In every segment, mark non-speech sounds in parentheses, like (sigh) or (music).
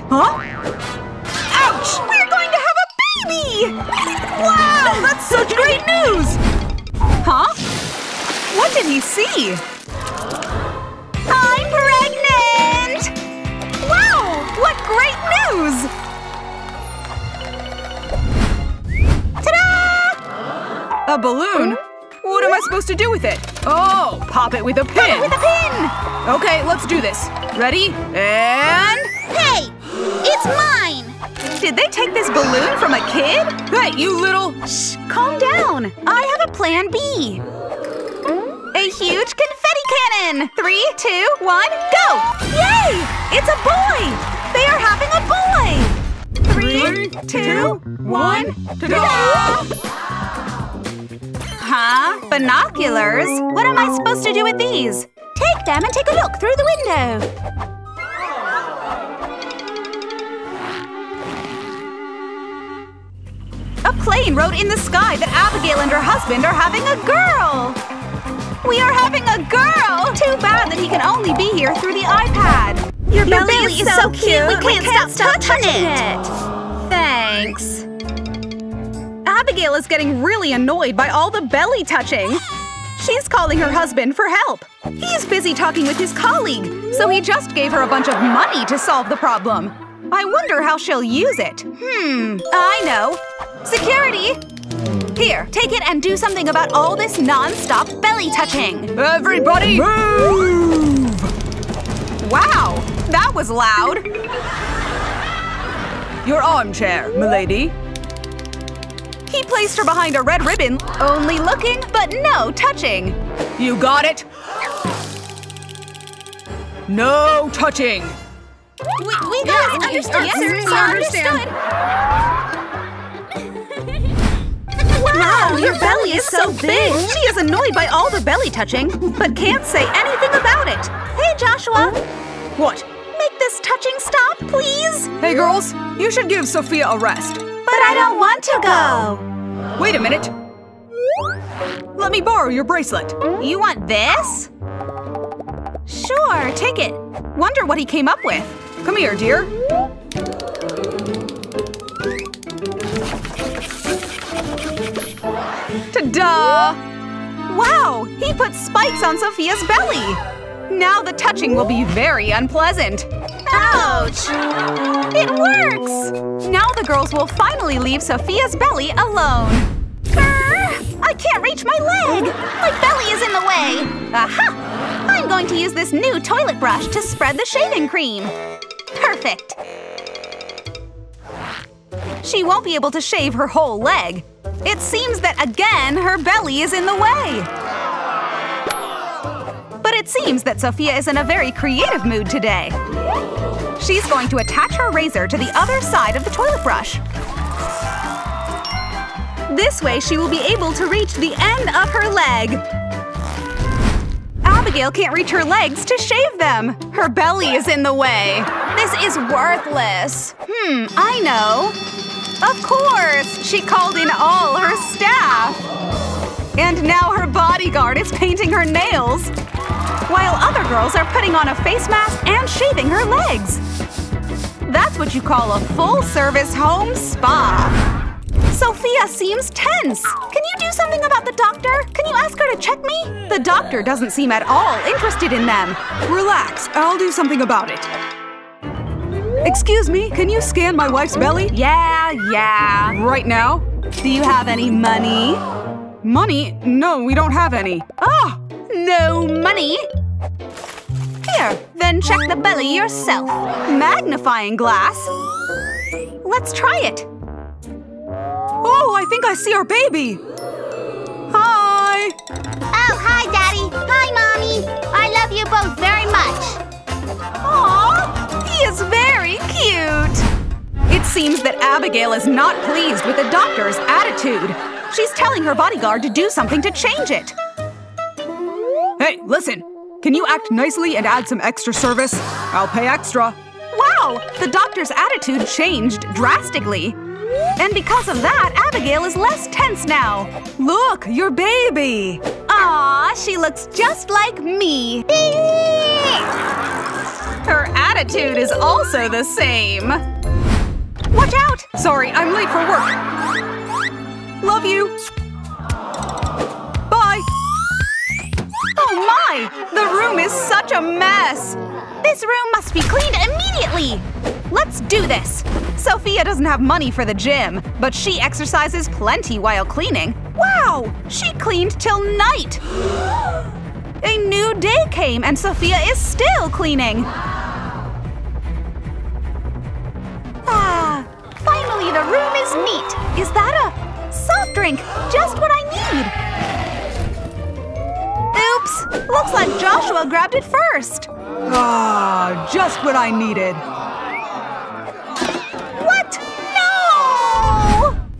What? Huh? Ouch! We're going to have a baby! Wow, that's such great news! Huh? What did he see? I'm pregnant! Wow, what great news! Ta-da! A balloon? What am I supposed to do with it? Oh, pop it with a pin! Pop it With a pin! Okay, let's do this. Ready? And… Hey! It's mine! Did they take this balloon from a kid? Hey, you little… Shh! Calm down! I have a plan B! A huge confetti cannon! Three, two, one, go! Yay! It's a boy! They are having a boy! Three, two, one, ta-da! Huh? Binoculars? What am I supposed to do with these? Take them and take a look through the window. Plane wrote in the sky that Abigail and her husband are having a girl! We are having a girl! Too bad that he can only be here through the iPad. Your, Your belly, belly, is, so, cute, cute. We, can't we can't, stop, stop touching, touching it. it. Thanks. Abigail is getting really annoyed by all the belly touching. She's calling her husband for help. He's busy talking with his colleague, so he just gave her a bunch of money to solve the problem. I wonder how she'll use it. Hmm, I know. Security! Here, take it and do something about all this non-stop belly touching. Everybody move! Wow, that was loud. Your armchair, milady. He placed her behind a red ribbon, only looking, but no touching. You got it? No touching. We, we got it. Understood. Yes, understand. Wow, your belly is so big! She is annoyed by all the belly touching, but can't say anything about it. Hey, Joshua! What? Make this touching stop, please! Hey, girls, you should give Sophia a rest. But I don't want to go! Wait a minute. Let me borrow your bracelet. You want this? Sure, take it. Wonder what he came up with. Come here, dear. Ta-da! Wow! He put spikes on Sophia's belly! Now the touching will be very unpleasant. Ouch! It works! Now the girls will finally leave Sophia's belly alone. Grr! I can't reach my leg! My belly is in the way! Aha! I'm going to use this new toilet brush to spread the shaving cream. Perfect! She won't be able to shave her whole leg. It seems that again her belly is in the way. But it seems that Sophia is in a very creative mood today. She's going to attach her razor to the other side of the toilet brush. This way she will be able to reach the end of her leg. Abigail can't reach her legs to shave them. Her belly is in the way. This is worthless. Hmm, I know. Of course! She called in all her staff! And now her bodyguard is painting her nails! While other girls are putting on a face mask and shaving her legs! That's what you call a full-service home spa! Sophia seems tense! Can you do something about the doctor? Can you ask her to check me? The doctor doesn't seem at all interested in them. Relax, I'll do something about it. Excuse me, can you scan my wife's belly? Yeah, yeah. Right now? Do you have any money? Money? No, we don't have any. Ah! No money? Here, then check the belly yourself. Magnifying glass? Let's try it. Oh, I think I see our baby. Hi! Oh, hi, Daddy. Hi, Mommy. I love you both very seems that Abigail is not pleased with the doctor's attitude. She's telling her bodyguard to do something to change it. Hey, listen. Can you act nicely and add some extra service? I'll pay extra. Wow! The doctor's attitude changed drastically. And because of that, Abigail is less tense now. Look, your baby! Aw, she looks just like me. (laughs) Her attitude is also the same. Watch out! Sorry, I'm late for work. Love you. Bye. Oh my! The room is such a mess! This room must be cleaned immediately! Let's do this! Sophia doesn't have money for the gym, but she exercises plenty while cleaning. Wow! She cleaned till night! (gasps) A new day came and Sophia is still cleaning! The room is neat! Is that a soft drink? Just what I need! Oops! Looks like Joshua grabbed it first! Ah, just what I needed. What?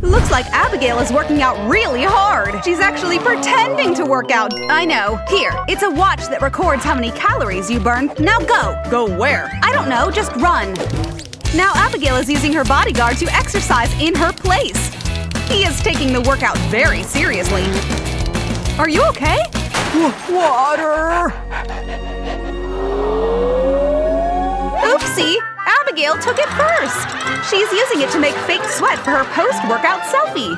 No! Looks like Abigail is working out really hard. She's actually pretending to work out. I know. Here, it's a watch that records how many calories you burn. Now go. Go where? I don't know, just run. Now Abigail is using her bodyguard to exercise in her place. He is taking the workout very seriously. Are you okay? Water! Oopsie! Abigail took it first! She's using it to make fake sweat for her post-workout selfie.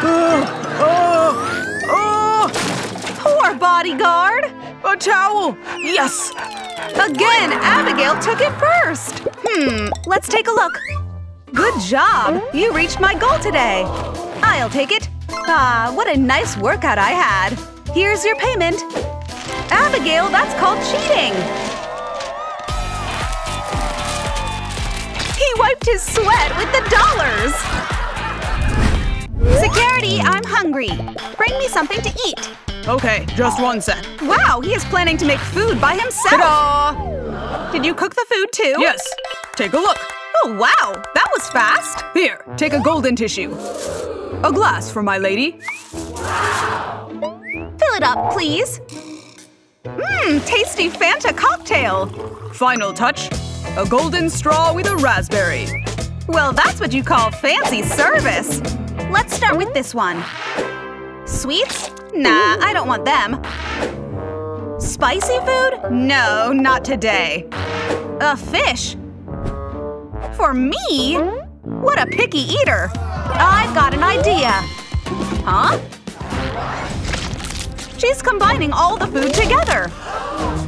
Ah! Ah! Ah! Poor bodyguard! A towel! Yes! Again, Abigail took it first! Hmm, let's take a look. Good job! You reached my goal today! I'll take it. Ah, what a nice workout I had. Here's your payment. Abigail, that's called cheating! He wiped his sweat with the dollars! Security, I'm hungry. Bring me something to eat. Okay, just one sec. Wow, he is planning to make food by himself! Did you cook the food too? Yes. Take a look. Oh wow, that was fast! Here, take a golden tissue. A glass for my lady. Fill it up, please. Mmm, tasty Fanta cocktail! Final touch. A golden straw with a raspberry. Well, that's what you call fancy service! Let's start with this one. Sweets? Nah, I don't want them. Spicy food? No, not today. A fish? For me? What a picky eater! I've got an idea! Huh? She's combining all the food together!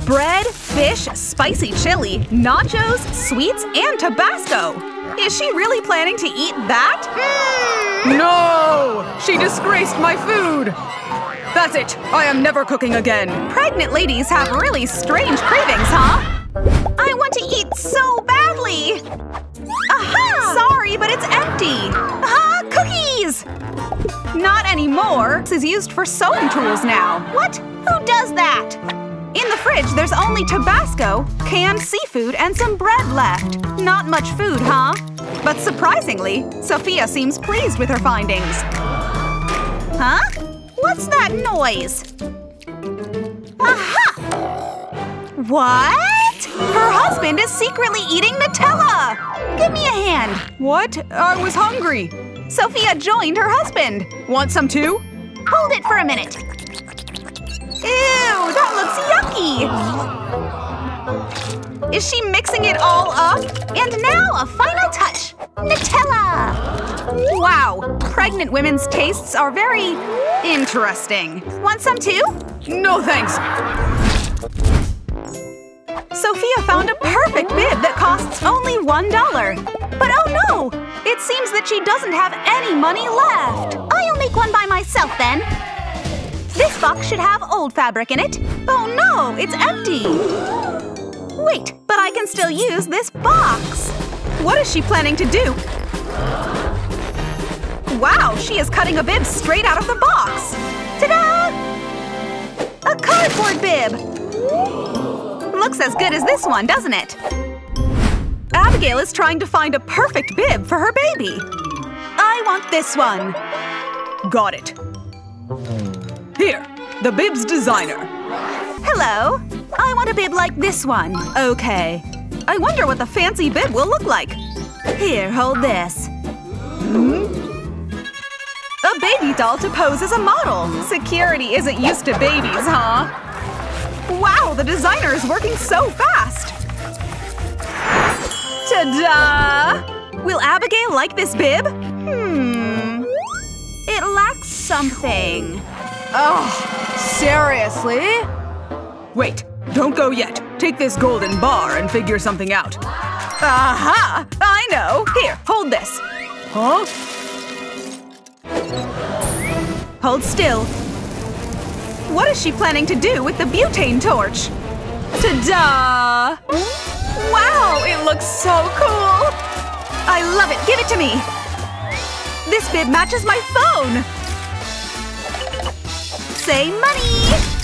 Bread, fish, spicy chili, nachos, sweets, and Tabasco! Is she really planning to eat that? Hmm. No! She disgraced my food! That's it! I am never cooking again! Pregnant ladies have really strange cravings, huh? I want to eat so badly! Aha! Sorry, but it's empty! Aha! Cookies! Not anymore. This is used for sewing tools now. What? Who does that? In the fridge, there's only Tabasco, canned seafood, and some bread left. Not much food, huh? But surprisingly, Sophia seems pleased with her findings. Huh? What's that noise? Aha! What? Her husband is secretly eating Nutella! Give me a hand. What? I was hungry. Sophia joined her husband. Want some too? Hold it for a minute. Is she mixing it all up? And now a final touch. Nutella! Wow, pregnant women's tastes are very interesting. Want some too? No thanks! Sophia found a perfect bib that costs only one dollar. But oh no! It seems that she doesn't have any money left. I'll make one by myself then. This box should have old fabric in it. Oh no, it's empty! Wait, but I can still use this box! What is she planning to do? Wow, she is cutting a bib straight out of the box! Ta-da! A cardboard bib! Looks as good as this one, doesn't it? Abigail is trying to find a perfect bib for her baby. I want this one. Got it. Here, the bib's designer. Hello. I want a bib like this one. Okay. I wonder what the fancy bib will look like. Here, hold this. Hmm? A baby doll to pose as a model. Security isn't used to babies, huh? Wow, the designer is working so fast! Ta-da! Will Abigail like this bib? Hmm… It lacks something. Oh, seriously? Wait, don't go yet. Take this golden bar and figure something out. Aha! I know! Here, hold this. Huh? Hold still. What is she planning to do with the butane torch? Ta-da! Wow, it looks so cool! I love it! Give it to me! This bib matches my phone! Say money!